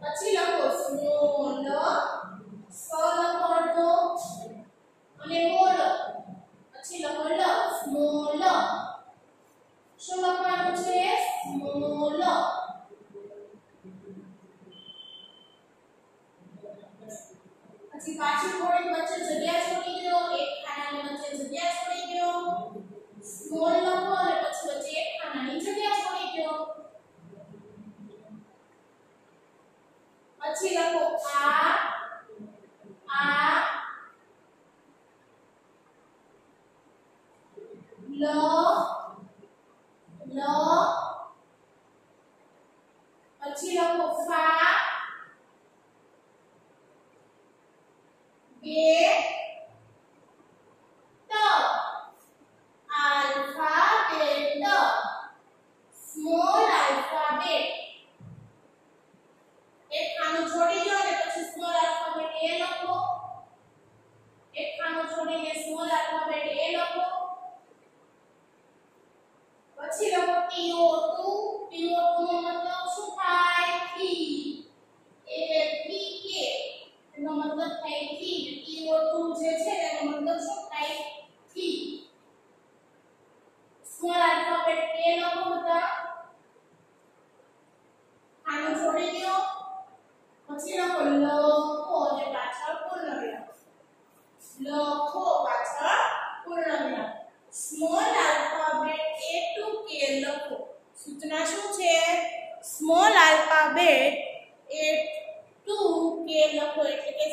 પછી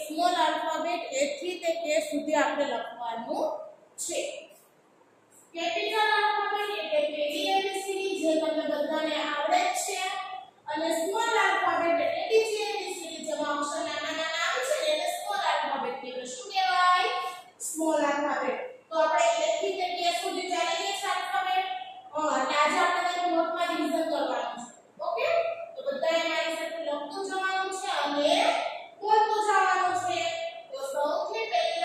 small alphabet એ થી તે કે સુધી આપણે લખવાનું છે. કેપિટલ આલ્ફાબેટ એટલે કે એ એબીસીડી જે તમને બધાને આવડે જ છે. અને સ્મોલ આલ્ફાબેટ એટલે બીજી એબીસીડી જેમાં અક્ષર નાના નાના આવે છે ને એને સ્મોલ આલ્ફાબેટ કહેવાય. શું કહેવાય? સ્મોલ આલ્ફાબેટ તો આપણે એ થી તે કે સુધી ચાલીએ છે આલ્ફાબેટ અને આજે આપણે તેનું નોટમાં રિવિઝન કરવાનું છે. ઓકે તો બધાએ મારી સાથે લખતું જવાનું છે. અને કોઈ બોલતું Roll, pivot.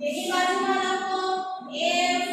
यही बाजू वाला को a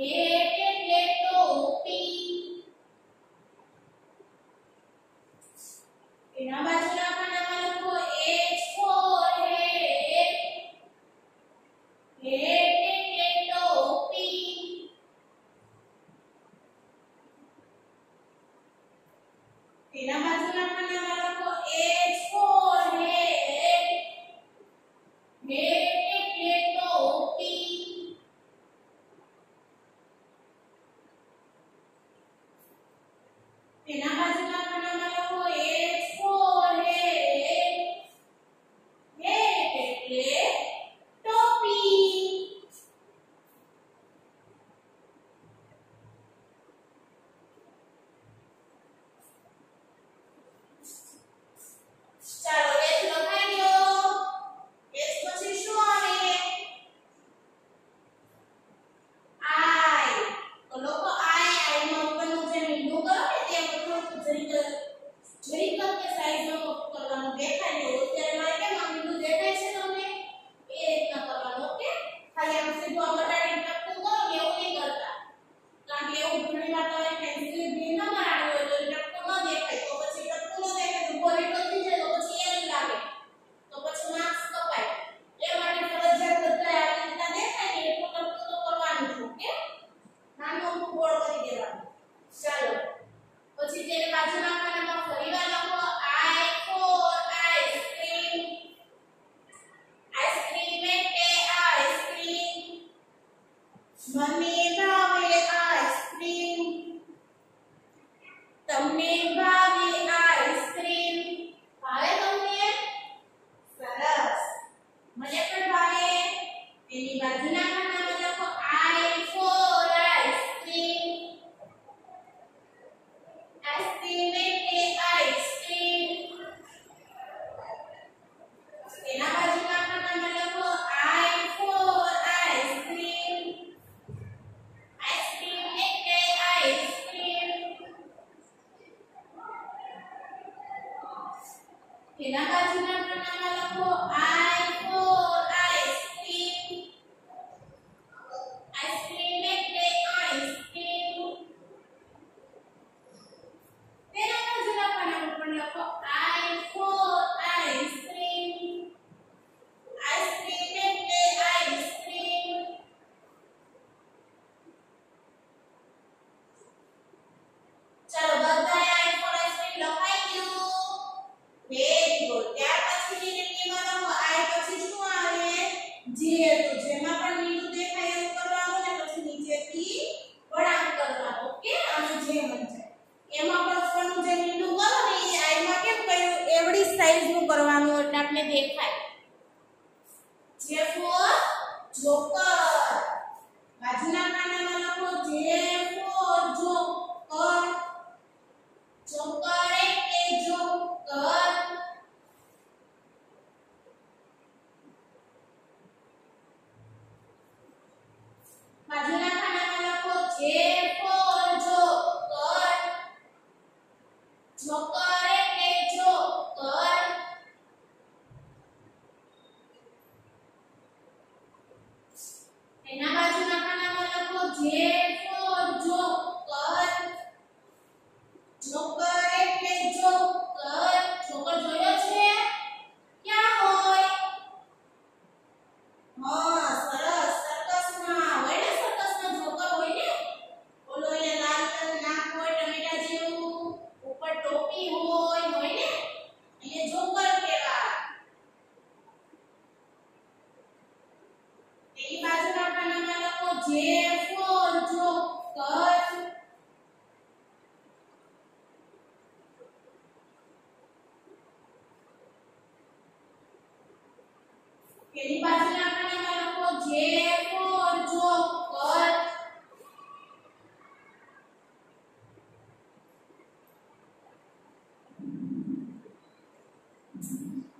Yeah.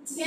જે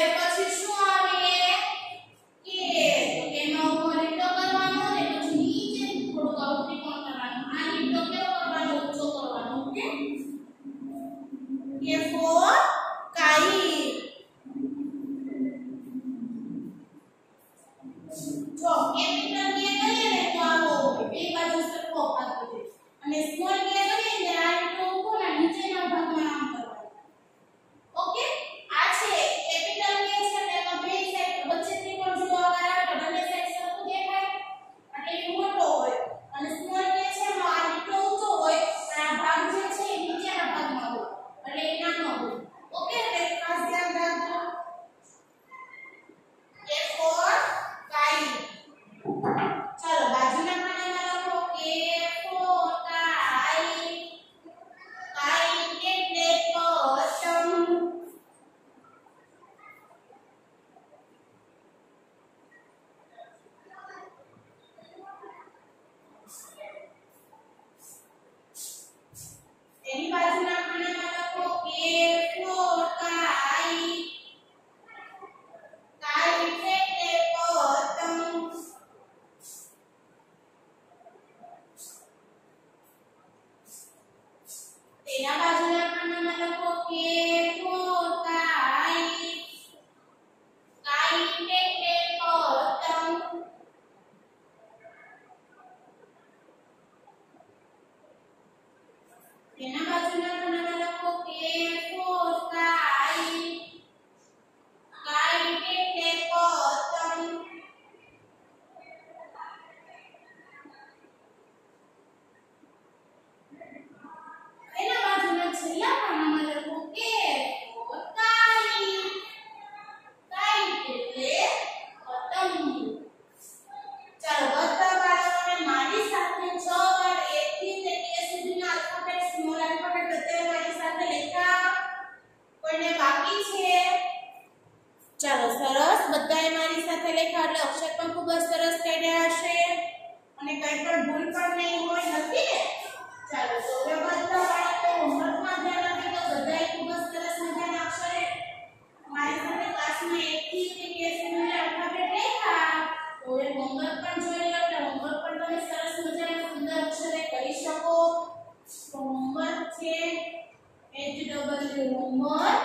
ડબલ્યુ હોમવર્ક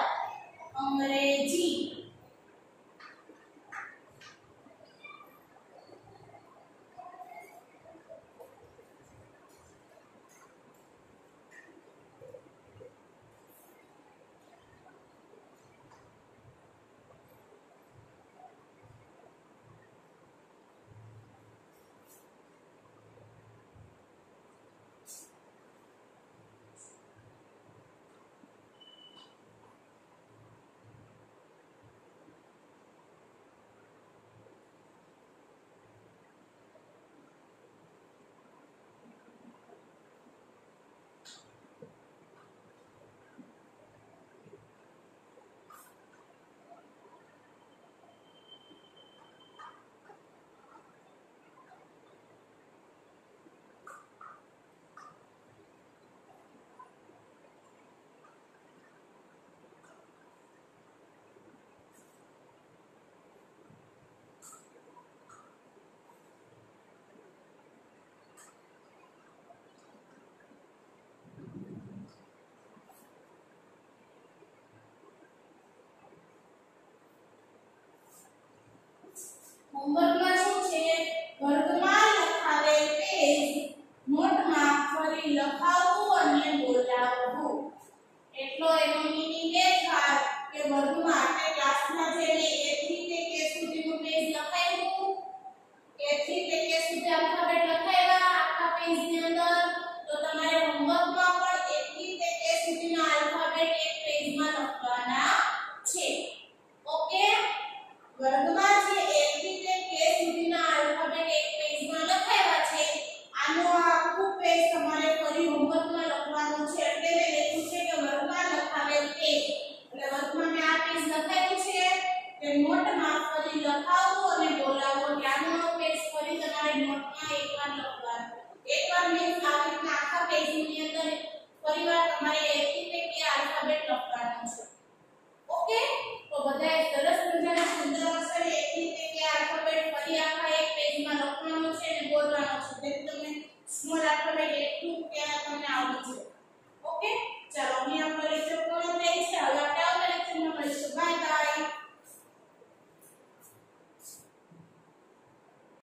અંગ્રેજી. homework